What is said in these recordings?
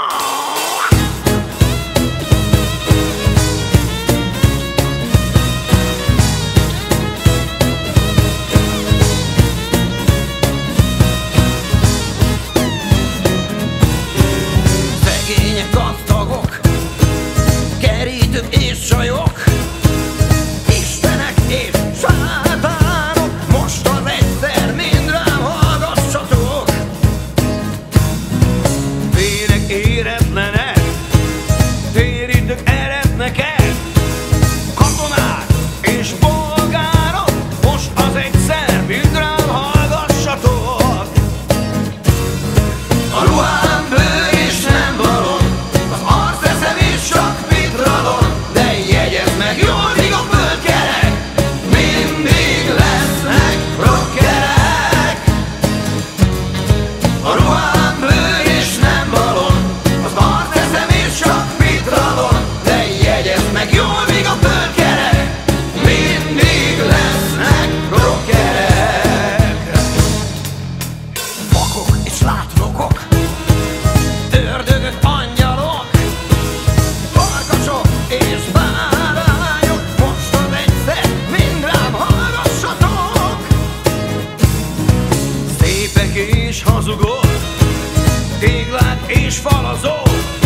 Oh! Tévedtek és hazugok Téglát és falazok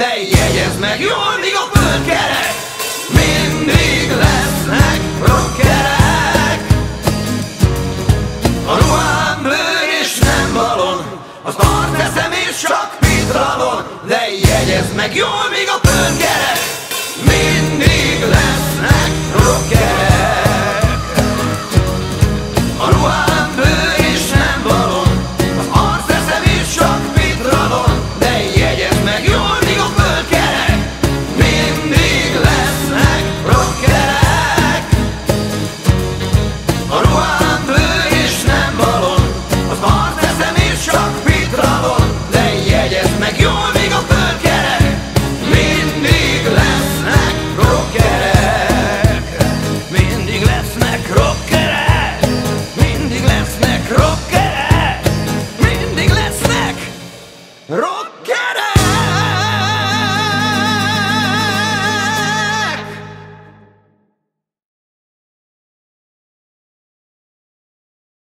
de jegyez meg jól, míg a földkerek mindig lesznek rockerek. A ruhám bőr és nem balon, az arc eszem és csak vitralon, de jegyez meg jól, míg a földkerek